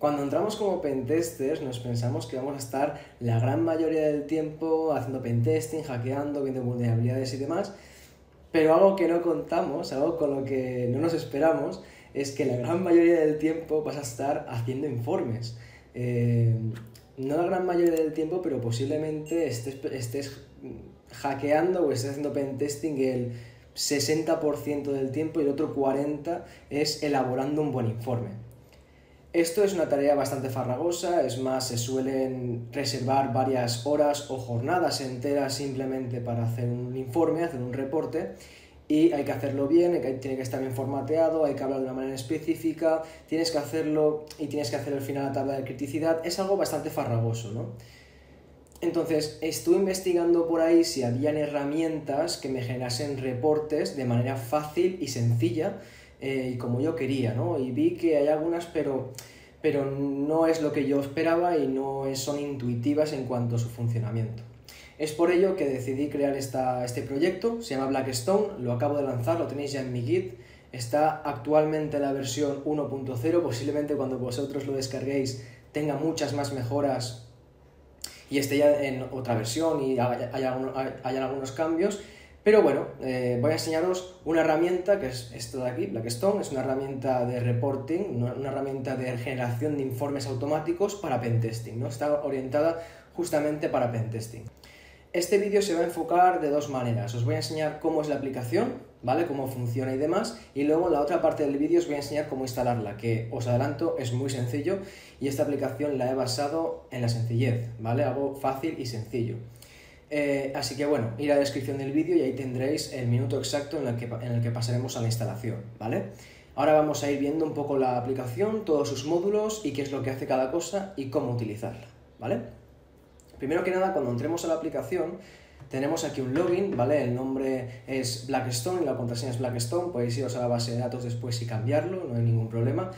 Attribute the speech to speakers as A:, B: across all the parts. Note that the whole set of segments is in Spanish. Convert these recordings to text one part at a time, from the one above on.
A: Cuando entramos como pentesters nos pensamos que vamos a estar la gran mayoría del tiempo haciendo pentesting, hackeando, viendo vulnerabilidades y demás, pero algo que no contamos, algo con lo que no nos esperamos, es que la gran mayoría del tiempo vas a estar haciendo informes. Eh, no la gran mayoría del tiempo, pero posiblemente estés, estés hackeando o estés haciendo pentesting el 60% del tiempo y el otro 40% es elaborando un buen informe. Esto es una tarea bastante farragosa, es más, se suelen reservar varias horas o jornadas enteras simplemente para hacer un informe, hacer un reporte, y hay que hacerlo bien, tiene que estar bien formateado, hay que hablar de una manera específica, tienes que hacerlo y tienes que hacer al final la tabla de criticidad, es algo bastante farragoso, ¿no? Entonces, estuve investigando por ahí si habían herramientas que me generasen reportes de manera fácil y sencilla eh, y como yo quería, ¿no? Y vi que hay algunas, pero, pero no es lo que yo esperaba y no son intuitivas en cuanto a su funcionamiento. Es por ello que decidí crear esta, este proyecto, se llama Blackstone, lo acabo de lanzar, lo tenéis ya en mi Git, está actualmente en la versión 1.0, posiblemente cuando vosotros lo descarguéis tenga muchas más mejoras y esté ya en otra versión y haya, haya algunos cambios, pero bueno, eh, voy a enseñaros una herramienta que es esto de aquí, Blackstone, es una herramienta de reporting, una, herramienta de generación de informes automáticos para pentesting, ¿no? Está orientada justamente para pentesting. Este vídeo se va a enfocar de dos maneras. Os voy a enseñar cómo es la aplicación, ¿vale? Cómo funciona y demás. Y luego en la otra parte del vídeo os voy a enseñar cómo instalarla, que os adelanto, es muy sencillo y esta aplicación la he basado en la sencillez, ¿vale? Algo fácil y sencillo. Eh, así que bueno, ir a la descripción del vídeo y ahí tendréis el minuto exacto en el, que, en el que pasaremos a la instalación, ¿vale? Ahora vamos a ir viendo un poco la aplicación, todos sus módulos y qué es lo que hace cada cosa y cómo utilizarla, ¿vale? Primero que nada, cuando entremos a la aplicación, tenemos aquí un login, ¿vale? El nombre es Blackstone y la contraseña es Blackstone, podéis iros a la base de datos después y cambiarlo, no hay ningún problema.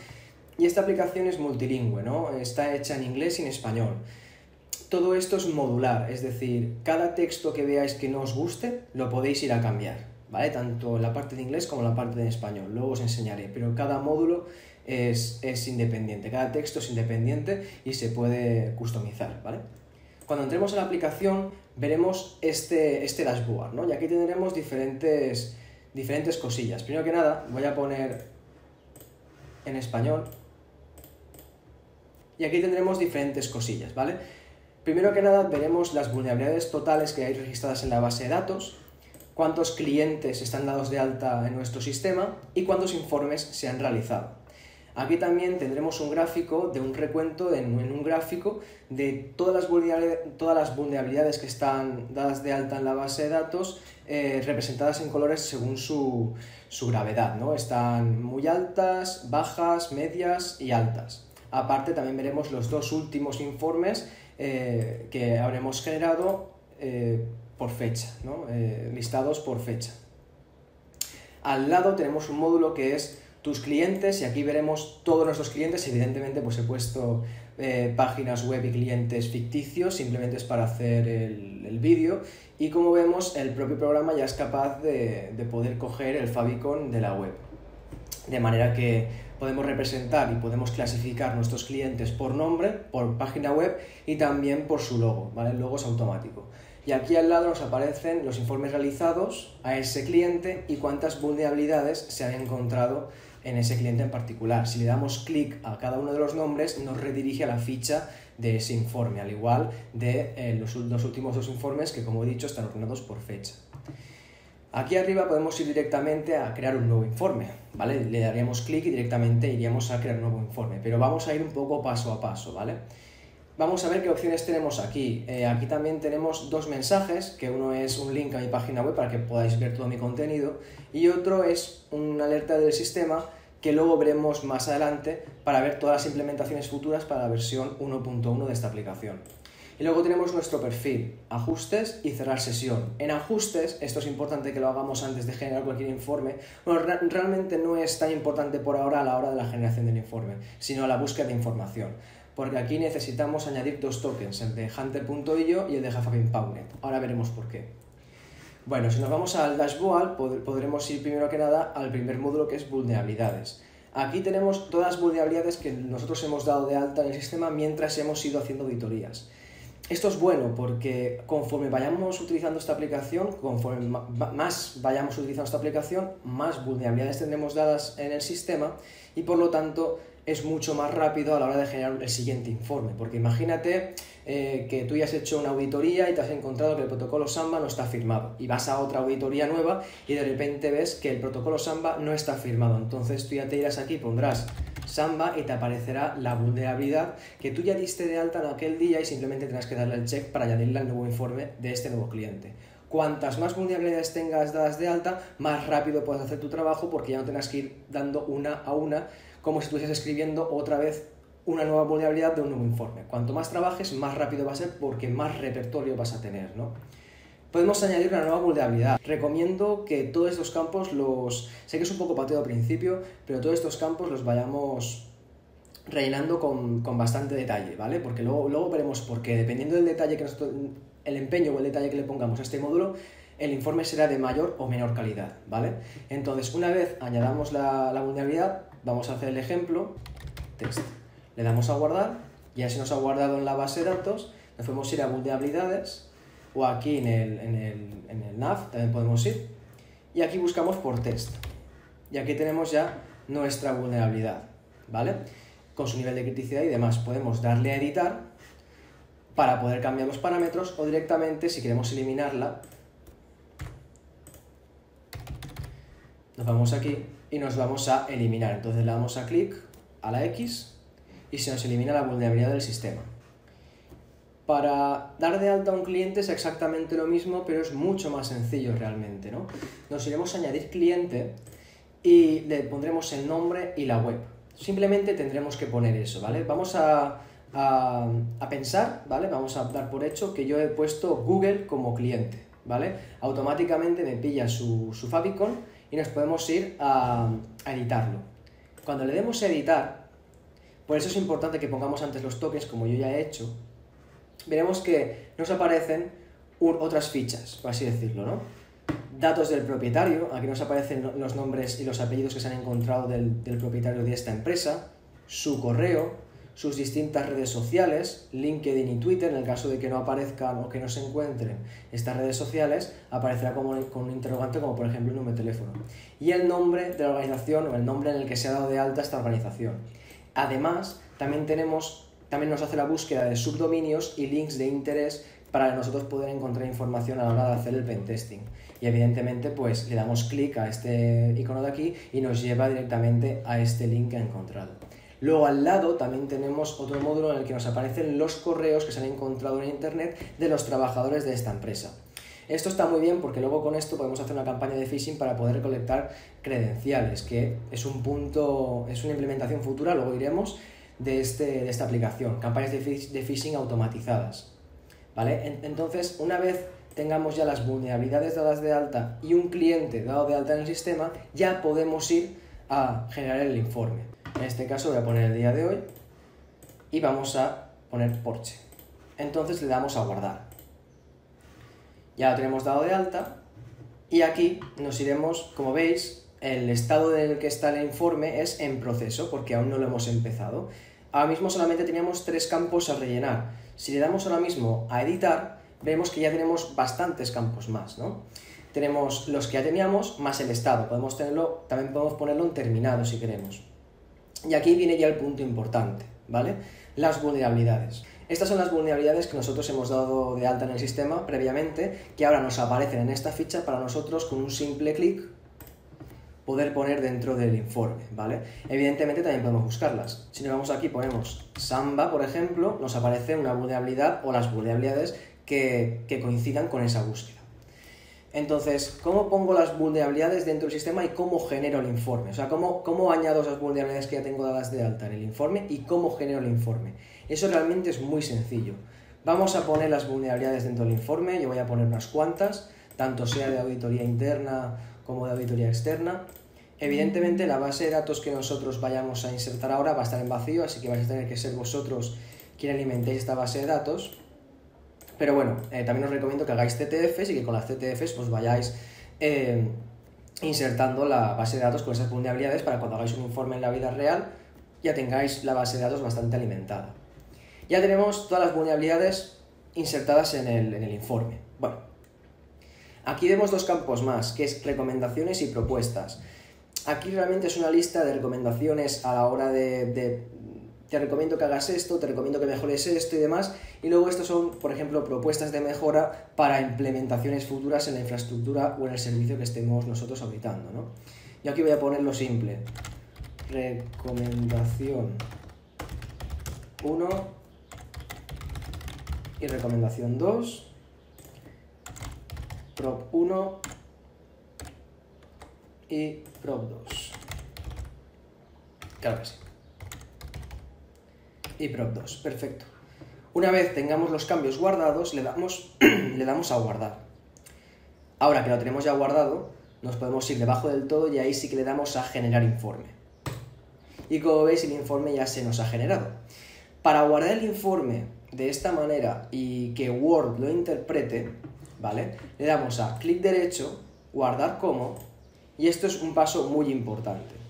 A: Y esta aplicación es multilingüe, ¿no? Está hecha en inglés y en español. Todo esto es modular, es decir, cada texto que veáis que no os guste, lo podéis ir a cambiar, ¿vale? Tanto la parte de inglés como la parte de español, luego os enseñaré, pero cada módulo es, independiente, cada texto es independiente y se puede customizar, ¿vale? Cuando entremos a la aplicación veremos este, este dashboard, ¿no? Y aquí tendremos diferentes, diferentes cosillas. Primero que nada, voy a poner en español y aquí tendremos diferentes cosillas, ¿vale? Primero que nada veremos las vulnerabilidades totales que hay registradas en la base de datos, cuántos clientes están dados de alta en nuestro sistema y cuántos informes se han realizado. Aquí también tendremos un gráfico de un recuento en, un gráfico de todas las, vulnerabilidades que están dadas de alta en la base de datos eh, representadas en colores según su, su gravedad. ¿no? Están muy altas, bajas, medias y altas. Aparte también veremos los dos últimos informes eh, que habremos generado eh, por fecha, eh, listados por fecha. Al lado tenemos un módulo que es tus clientes y aquí veremos todos nuestros clientes. Evidentemente pues he puesto páginas web y clientes ficticios, simplemente es para hacer el, vídeo. Y como vemos el propio programa ya es capaz de, de poder coger el favicon de la web. De manera que podemos representar y podemos clasificar nuestros clientes por nombre, por página web y también por su logo, ¿vale? El logo es automático. Y aquí al lado nos aparecen los informes realizados a ese cliente y cuántas vulnerabilidades se han encontrado en ese cliente en particular. Si le damos clic a cada uno de los nombres, nos redirige a la ficha de ese informe, al igual de eh, los, los últimos dos informes que, como he dicho, están ordenados por fecha. Aquí arriba podemos ir directamente a crear un nuevo informe, ¿vale? Le daríamos clic y directamente iríamos a crear un nuevo informe, pero vamos a ir un poco paso a paso, ¿vale? Vamos a ver qué opciones tenemos aquí. Eh, aquí también tenemos dos mensajes, que uno es un link a mi página web para que podáis ver todo mi contenido y otro es una alerta del sistema que luego veremos más adelante para ver todas las implementaciones futuras para la versión 1.1 de esta aplicación. Y luego tenemos nuestro perfil, ajustes y cerrar sesión. En ajustes, esto es importante que lo hagamos antes de generar cualquier informe. Bueno, realmente no es tan importante por ahora a la hora de la generación del informe, sino a la búsqueda de información. Porque aquí necesitamos añadir dos tokens, el de hunter.io y el de jafabinpownet. Ahora veremos por qué. Bueno, si nos vamos al dashboard, podremos ir primero que nada al primer módulo que es vulnerabilidades. Aquí tenemos todas las vulnerabilidades que nosotros hemos dado de alta en el sistema mientras hemos ido haciendo auditorías. Esto es bueno porque conforme vayamos utilizando esta aplicación, conforme más vayamos utilizando esta aplicación, más vulnerabilidades tendremos dadas en el sistema y por lo tanto es mucho más rápido a la hora de generar el siguiente informe. Porque imagínate eh, que tú ya has hecho una auditoría y te has encontrado que el protocolo Samba no está firmado. Y vas a otra auditoría nueva y de repente ves que el protocolo Samba no está firmado. Entonces tú ya te irás aquí, pondrás Samba y te aparecerá la vulnerabilidad que tú ya diste de alta en aquel día y simplemente tendrás que darle el check para añadirla al nuevo informe de este nuevo cliente. Cuantas más vulnerabilidades tengas dadas de alta, más rápido puedes hacer tu trabajo porque ya no tendrás que ir dando una a una como si estuvieses escribiendo otra vez una nueva vulnerabilidad de un nuevo informe. Cuanto más trabajes, más rápido va a ser porque más repertorio vas a tener, ¿no? Podemos añadir una nueva vulnerabilidad. Recomiendo que todos estos campos los... Sé que es un poco pateo al principio, pero todos estos campos los vayamos rellenando con, bastante detalle, ¿vale? Porque luego, luego veremos por qué, dependiendo del detalle que nosotros, el empeño o el detalle que le pongamos a este módulo, el informe será de mayor o menor calidad, ¿vale? Entonces, una vez añadamos la, la vulnerabilidad, vamos a hacer el ejemplo, text. Le damos a guardar, ya se nos ha guardado en la base de datos, nos podemos ir a vulnerabilidades, o aquí en el, en el, en el nav también podemos ir, y aquí buscamos por test. Y aquí tenemos ya nuestra vulnerabilidad, ¿vale? Con su nivel de criticidad y demás. Podemos darle a editar para poder cambiar los parámetros o directamente, si queremos eliminarla, nos vamos aquí y nos vamos a eliminar. Entonces le damos a clic a la X y se nos elimina la vulnerabilidad del sistema. Para dar de alta a un cliente es exactamente lo mismo, pero es mucho más sencillo realmente, ¿no? Nos iremos a añadir cliente y le pondremos el nombre y la web. Simplemente tendremos que poner eso, ¿vale? Vamos a, a, pensar, ¿vale? Vamos a dar por hecho que yo he puesto Google como cliente, ¿vale? Automáticamente me pilla su, su favicon y nos podemos ir a, editarlo. Cuando le demos a editar, por eso es importante que pongamos antes los tokens, como yo ya he hecho, veremos que nos aparecen otras fichas, por así decirlo, ¿no? Datos del propietario, aquí nos aparecen los nombres y los apellidos que se han encontrado del, del propietario de esta empresa, su correo, sus distintas redes sociales, LinkedIn y Twitter, en el caso de que no aparezcan o que no se encuentren estas redes sociales, aparecerá como, con un interrogante como por ejemplo el número de teléfono. Y el nombre de la organización o el nombre en el que se ha dado de alta esta organización. Además, también tenemos, también nos hace la búsqueda de subdominios y links de interés para nosotros poder encontrar información a la hora de hacer el pentesting. Y evidentemente, pues le damos clic a este icono de aquí y nos lleva directamente a este link que ha encontrado. Luego al lado también tenemos otro módulo en el que nos aparecen los correos que se han encontrado en Internet de los trabajadores de esta empresa. Esto está muy bien porque luego con esto podemos hacer una campaña de phishing para poder recolectar credenciales, que es un punto, es una implementación futura, luego iremos, de, este, de esta aplicación, campañas de, de phishing automatizadas. ¿Vale? Entonces, una vez tengamos ya las vulnerabilidades dadas de alta y un cliente dado de alta en el sistema, ya podemos ir a generar el informe. En este caso voy a poner el día de hoy y vamos a poner Porsche. Entonces le damos a guardar. Ya lo tenemos dado de alta y aquí nos iremos, como veis, el estado en el que está el informe es en proceso porque aún no lo hemos empezado. Ahora mismo solamente teníamos tres campos a rellenar. Si le damos ahora mismo a editar, vemos que ya tenemos bastantes campos más, ¿no? Tenemos los que ya teníamos más el estado. Podemos tenerlo, también podemos ponerlo en terminado si queremos. Y aquí viene ya el punto importante, ¿vale? Las vulnerabilidades. Estas son las vulnerabilidades que nosotros hemos dado de alta en el sistema previamente, que ahora nos aparecen en esta ficha para nosotros con un simple clic poder poner dentro del informe, ¿vale? Evidentemente también podemos buscarlas. Si nos vamos aquí ponemos Samba, por ejemplo, nos aparece una vulnerabilidad o las vulnerabilidades que, que coincidan con esa búsqueda. Entonces, ¿cómo pongo las vulnerabilidades dentro del sistema y cómo genero el informe? O sea, ¿cómo, ¿cómo añado esas vulnerabilidades que ya tengo dadas de alta en el informe y cómo genero el informe? Eso realmente es muy sencillo. Vamos a poner las vulnerabilidades dentro del informe, yo voy a poner unas cuantas, tanto sea de auditoría interna como de auditoría externa. Evidentemente la base de datos que nosotros vayamos a insertar ahora va a estar en vacío, así que vais a tener que ser vosotros quien alimentéis esta base de datos. Pero bueno, eh, también os recomiendo que hagáis CTFs y que con las CTFs pues vayáis eh, insertando la base de datos con esas vulnerabilidades para cuando hagáis un informe en la vida real ya tengáis la base de datos bastante alimentada. Ya tenemos todas las vulnerabilidades insertadas en el informe. Bueno, aquí vemos dos campos más, que es recomendaciones y propuestas. Aquí realmente es una lista de recomendaciones a la hora de, te recomiendo que hagas esto, te recomiendo que mejores esto y demás. Y luego estos son, por ejemplo, propuestas de mejora para implementaciones futuras en la infraestructura o en el servicio que estemos nosotros auditando. ¿no? Y aquí voy a ponerlo simple. Recomendación 1 y recomendación 2. Prop 1 y prop 2. Claro que sí. Y prop 2, perfecto. Una vez tengamos los cambios guardados, le damos, le damos a guardar. Ahora que lo tenemos ya guardado, nos podemos ir debajo del todo y ahí sí que le damos a generar informe. Y como veis, el informe ya se nos ha generado. Para guardar el informe de esta manera y que Word lo interprete, ¿vale? Le damos a clic derecho, guardar como, y esto es un paso muy importante.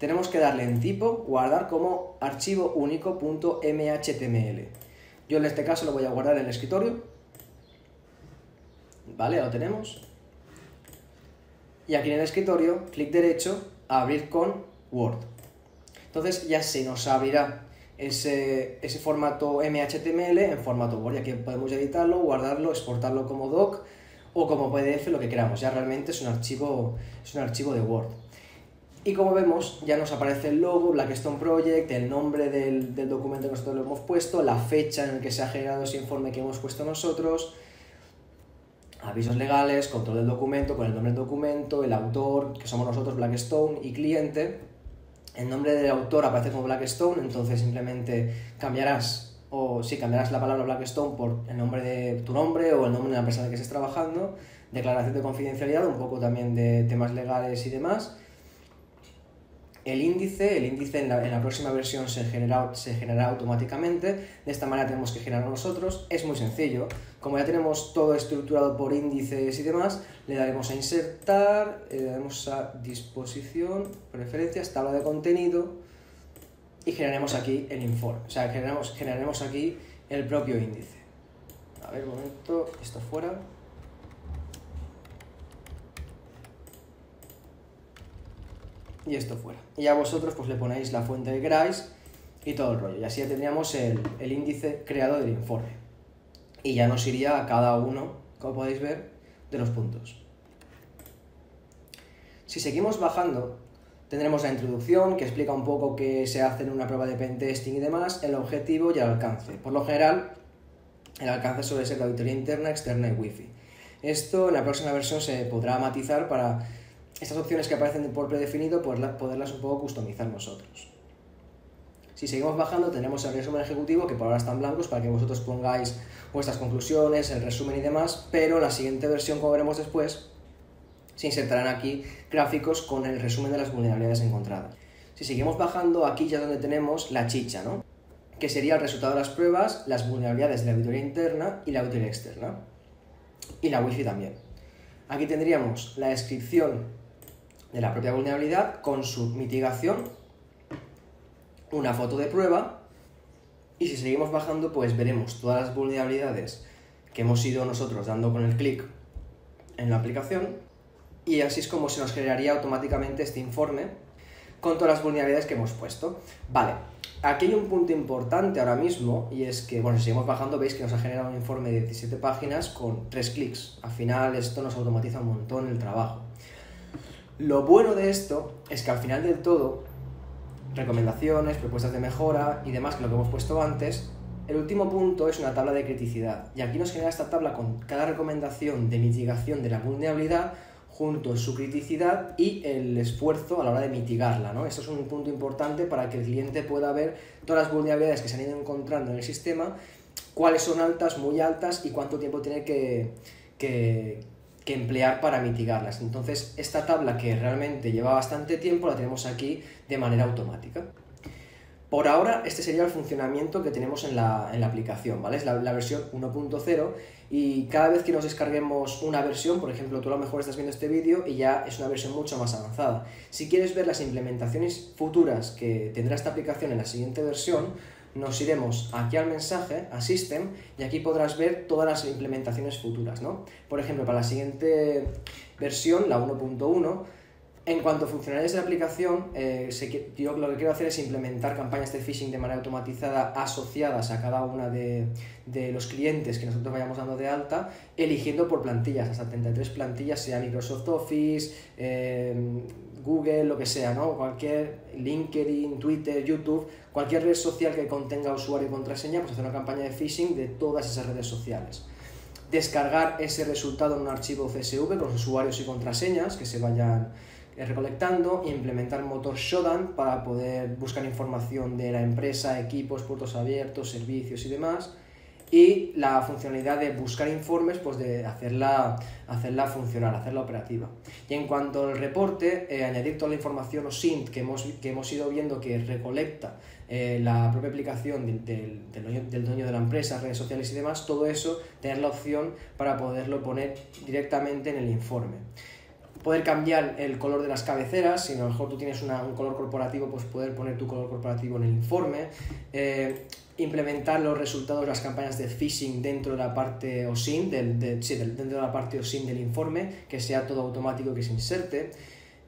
A: Tenemos que darle en tipo, guardar como archivo único.mhtml. Yo en este caso lo voy a guardar en el escritorio. ¿Vale? Lo tenemos. Y aquí en el escritorio, clic derecho, abrir con Word. Entonces ya se nos abrirá ese, ese formato MHTML en formato Word. Y aquí podemos editarlo, guardarlo, exportarlo como doc o como PDF, lo que queramos. Ya realmente es un archivo, es un archivo de Word. Y como vemos, ya nos aparece el logo, Blackstone Project, el nombre del, del, documento que nosotros lo hemos puesto, la fecha en la que se ha generado ese informe que hemos puesto nosotros, avisos legales, control del documento, con el nombre del documento, el autor, que somos nosotros Blackstone, y cliente. El nombre del autor aparece como Blackstone, entonces simplemente cambiarás, o sí, cambiarás la palabra Blackstone por el nombre de tu nombre o el nombre de la empresa en la que estés trabajando, declaración de confidencialidad, un poco también de temas legales y demás el índice, el índice en la, próxima versión se, genera, se generará automáticamente, de esta manera tenemos que generar nosotros, es muy sencillo, como ya tenemos todo estructurado por índices y demás, le daremos a insertar, le daremos a disposición, preferencias, tabla de contenido y generaremos aquí el informe, o sea, generaremos aquí el propio índice. A ver, un momento, esto fuera. Y esto fuera. Y a vosotros pues le ponéis la fuente de queráis y todo el rollo. Y así ya tendríamos el, el índice creado del informe. Y ya nos iría a cada uno, como podéis ver, de los puntos. Si seguimos bajando, tendremos la introducción que explica un poco qué se hace en una prueba de pentesting y demás, el objetivo y el alcance. Por lo general, el alcance suele ser la auditoría interna, externa y wifi. Esto en la próxima versión se podrá matizar para estas opciones que aparecen por predefinido, pues poderlas un poco customizar nosotros. Si seguimos bajando, tenemos el resumen ejecutivo, que por ahora están blancos, para que vosotros pongáis vuestras conclusiones, el resumen y demás, pero en la siguiente versión, como veremos después, se insertarán aquí gráficos con el resumen de las vulnerabilidades encontradas. Si seguimos bajando, aquí ya donde tenemos la chicha, ¿no? que sería el resultado de las pruebas, las vulnerabilidades de la auditoría interna y la auditoría externa. Y la wifi también. Aquí tendríamos la descripción de la propia vulnerabilidad con su mitigación, una foto de prueba y si seguimos bajando pues veremos todas las vulnerabilidades que hemos ido nosotros dando con el clic en la aplicación y así es como se nos generaría automáticamente este informe con todas las vulnerabilidades que hemos puesto. Vale, aquí hay un punto importante ahora mismo y es que, bueno, si seguimos bajando veis que nos ha generado un informe de 17 páginas con 3 clics. Al final esto nos automatiza un montón el trabajo. Lo bueno de esto es que al final del todo, recomendaciones, propuestas de mejora y demás, que lo que hemos puesto antes, el último punto es una tabla de criticidad. Y aquí nos genera esta tabla con cada recomendación de mitigación de la vulnerabilidad junto a su criticidad y el esfuerzo a la hora de mitigarla. ¿no? Esto es un punto importante para que el cliente pueda ver todas las vulnerabilidades que se han ido encontrando en el sistema, cuáles son altas, muy altas y cuánto tiempo tiene que, que que emplear para mitigarlas. Entonces, esta tabla que realmente lleva bastante tiempo la tenemos aquí de manera automática. Por ahora, este sería el funcionamiento que tenemos en la, aplicación, ¿vale? Es la, versión 1.0 y cada vez que nos descarguemos una versión, por ejemplo, tú a lo mejor estás viendo este vídeo y ya es una versión mucho más avanzada. Si quieres ver las implementaciones futuras que tendrá esta aplicación en la siguiente versión, nos iremos aquí al mensaje, a System, y aquí podrás ver todas las implementaciones futuras, ¿no? Por ejemplo, para la siguiente versión, la 1.1, en cuanto a funcionalidades de la aplicación, eh, yo lo que quiero hacer es implementar campañas de phishing de manera automatizada asociadas a cada una de, los clientes que nosotros vayamos dando de alta, eligiendo por plantillas, hasta 33 plantillas, sea Microsoft Office, eh, Google, lo que sea, ¿no? Cualquier LinkedIn, Twitter, YouTube, cualquier red social que contenga usuario y contraseña, pues hacer una campaña de phishing de todas esas redes sociales. Descargar ese resultado en un archivo CSV con los usuarios y contraseñas que se vayan eh, recolectando, implementar motor Shodan para poder buscar información de la empresa, equipos, puertos abiertos, servicios y demás. Y la funcionalidad de buscar informes, pues de hacerla, hacerla funcionar, hacerla operativa. Y en cuanto al reporte, eh, añadir toda la información o SINT que hemos, que hemos ido viendo que recolecta eh, la propia aplicación del, del, dueño de la empresa, redes sociales y demás, todo eso, tener la opción para poderlo poner directamente en el informe poder cambiar el color de las cabeceras, si a lo mejor tú tienes un color corporativo, pues poder poner tu color corporativo en el informe, eh, implementar los resultados de las campañas de phishing dentro de la parte OSIN, del, dentro de la parte OSIN del informe, que sea todo automático que se inserte,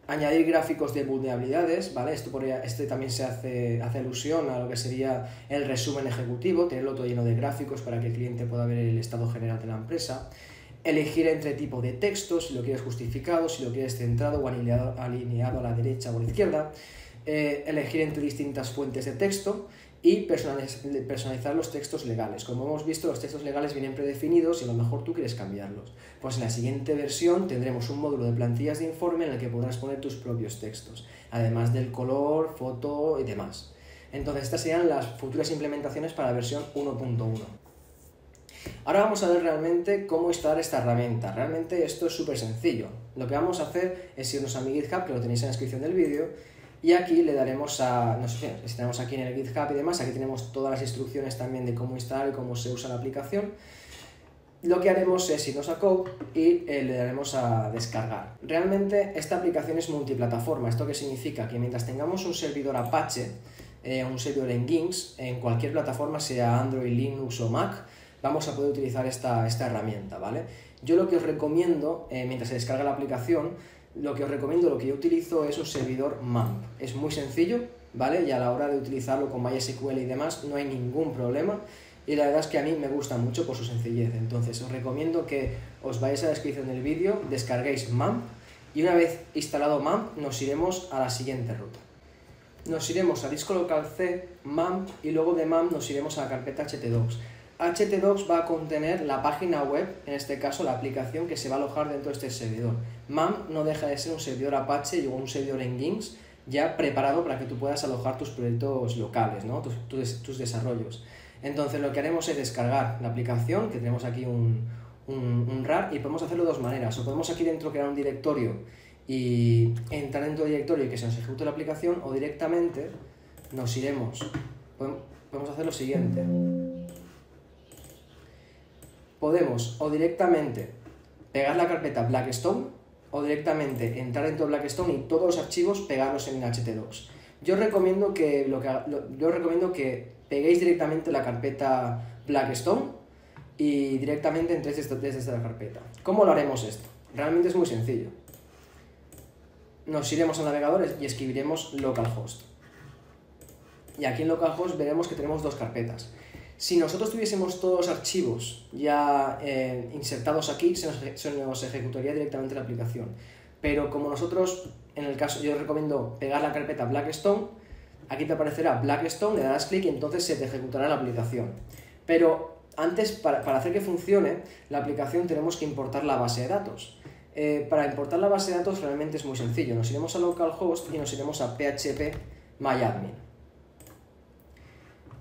A: añadir gráficos de vulnerabilidades, ¿vale? Esto este también se hace, hace alusión a lo que sería el resumen ejecutivo, tenerlo todo lleno de gráficos para que el cliente pueda ver el estado general de la empresa. Elegir entre tipo de texto, si lo quieres justificado, si lo quieres centrado o alineado, alineado a la derecha o a la izquierda, eh, elegir entre distintas fuentes de texto y personalizar los textos legales. Como hemos visto, los textos legales vienen predefinidos y a lo mejor tú quieres cambiarlos. Pues en la siguiente versión tendremos un módulo de plantillas de informe en el que podrás poner tus propios textos, además del color, foto y demás. Entonces, estas serían las futuras implementaciones para la versión 1.1. Ahora vamos a ver realmente cómo instalar esta herramienta. Realmente esto es súper sencillo. Lo que vamos a hacer es irnos a mi GitHub, que lo tenéis en la descripción del vídeo, y aquí le daremos a, no sé si tenemos aquí en el GitHub y demás, aquí tenemos todas las instrucciones también de cómo instalar y cómo se usa la aplicación. Lo que haremos es irnos a Code y eh, le daremos a descargar. Realmente esta aplicación es multiplataforma, esto que significa que mientras tengamos un servidor Apache, eh, un servidor en Gins, en cualquier plataforma, sea Android, Linux o Mac, vamos a poder utilizar esta, herramienta, ¿vale? Yo lo que os recomiendo, eh, mientras se descarga la aplicación, lo que os recomiendo, lo que yo utilizo es un servidor MAMP. Es muy sencillo, ¿vale? Y a la hora de utilizarlo con MySQL y demás no hay ningún problema. Y la verdad es que a mí me gusta mucho por su sencillez. Entonces os recomiendo que os vayáis a la descripción del vídeo, descarguéis MAMP y una vez instalado MAMP nos iremos a la siguiente ruta. Nos iremos a disco local C, MAMP y luego de MAMP nos iremos a la carpeta htdocs. Htdocs va a contener la página web, en este caso la aplicación que se va a alojar dentro de este servidor. MAM no deja de ser un servidor Apache o un servidor en Gins ya preparado para que tú puedas alojar tus proyectos locales, ¿no? tus, tus, desarrollos. Entonces lo que haremos es descargar la aplicación, que tenemos aquí un, un, RAR, y podemos hacerlo de dos maneras. O podemos aquí dentro crear un directorio y entrar dentro del directorio y que se nos ejecute la aplicación, o directamente nos iremos. Podemos hacer lo siguiente podemos o directamente pegar la carpeta Blackstone o directamente entrar dentro de Blackstone y todos los archivos pegarlos en htdocs. Yo recomiendo que, lo que, yo recomiendo que peguéis directamente la carpeta Blackstone y directamente entréis desde, desde la carpeta. ¿Cómo lo haremos esto? Realmente es muy sencillo. Nos iremos al navegador y escribiremos localhost. Y aquí en localhost veremos que tenemos dos carpetas. Si nosotros tuviésemos todos los archivos ya eh, insertados aquí, se nos, ejecutaría directamente la aplicación. Pero como nosotros, en el caso, yo recomiendo pegar la carpeta Blackstone, aquí te aparecerá Blackstone, le darás clic y entonces se te ejecutará la aplicación. Pero antes, para, hacer que funcione, la aplicación tenemos que importar la base de datos. Eh, para importar la base de datos realmente es muy sencillo. Nos iremos a localhost y nos iremos a php myadmin.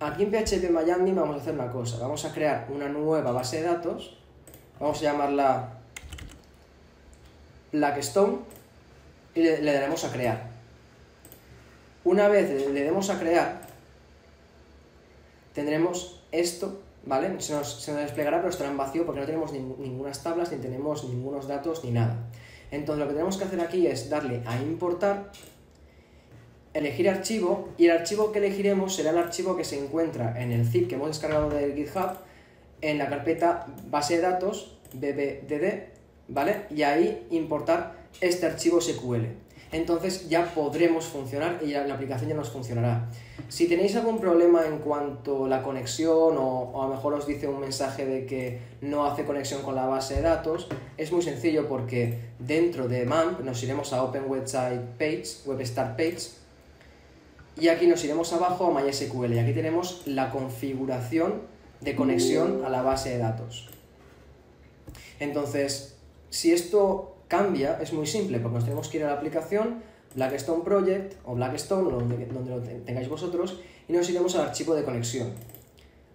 A: Aquí en PHP Miami vamos a hacer una cosa. Vamos a crear una nueva base de datos. Vamos a llamarla Blackstone y le, daremos a crear. Una vez le, demos a crear, tendremos esto, ¿vale? Se nos, desplegará, pero estará en vacío porque no tenemos ninguna tablas, ni tenemos ningunos datos, ni nada. Entonces lo que tenemos que hacer aquí es darle a importar, elegir archivo, y el archivo que elegiremos será el archivo que se encuentra en el zip que hemos descargado del GitHub, en la carpeta base de datos, bbdd, ¿vale? Y ahí importar este archivo SQL entonces ya podremos funcionar y la aplicación ya nos funcionará. Si tenéis algún problema en cuanto a la conexión o, a lo mejor os dice un mensaje de que no hace conexión con la base de datos, es muy sencillo porque dentro de MAMP nos iremos a Open Website Page, Web Start Page, y aquí nos iremos abajo a MySQL y aquí tenemos la configuración de conexión a la base de datos. Entonces, si esto cambia es muy simple, porque nos tenemos que ir a la aplicación Blackstone Project o Blackstone, donde, donde lo tengáis vosotros, y nos iremos al archivo de conexión.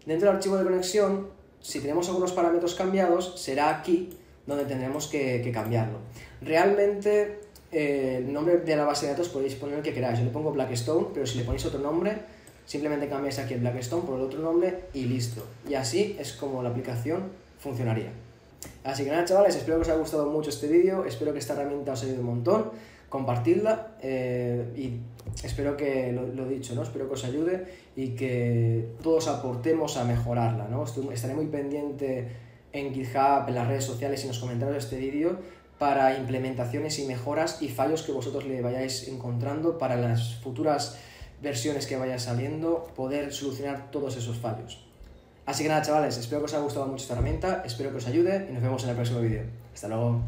A: Dentro del archivo de conexión, si tenemos algunos parámetros cambiados, será aquí donde tendremos que, cambiarlo. Realmente, eh, el nombre de la base de datos podéis poner el que queráis. Yo le pongo Blackstone, pero si le ponéis otro nombre, simplemente cambiáis aquí el Blackstone por el otro nombre y listo. Y así es como la aplicación funcionaría. Así que nada, chavales, espero que os haya gustado mucho este vídeo, espero que esta herramienta os ayude un montón, compartidla eh, y espero que, lo, dicho, ¿no? espero que os ayude y que todos aportemos a mejorarla. ¿no? Estaré muy pendiente en GitHub, en las redes sociales y en los comentarios de este vídeo para implementaciones y mejoras y fallos que vosotros le vayáis encontrando para las futuras versiones que vayan saliendo, poder solucionar todos esos fallos. Así que nada, chavales, espero que os haya gustado mucho esta herramienta, espero que os ayude y nos vemos en el próximo vídeo. Hasta luego.